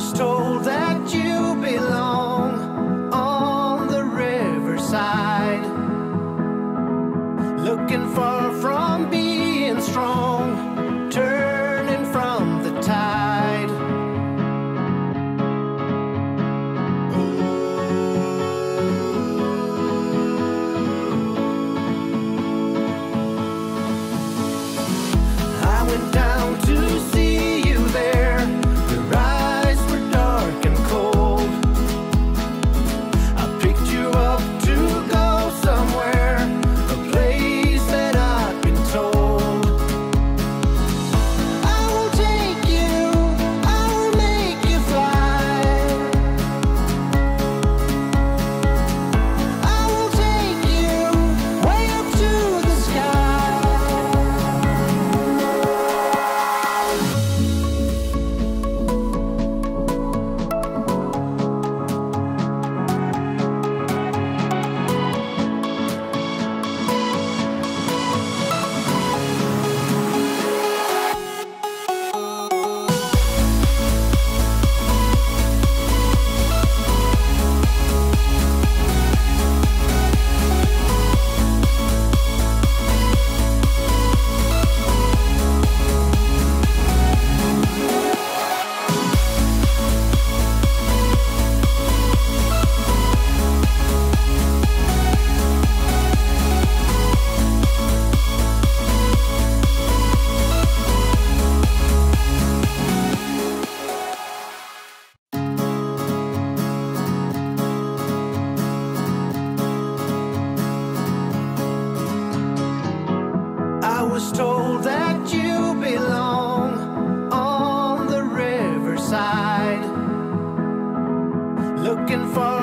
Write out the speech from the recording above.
was was told that you belong on the riverside. Looking for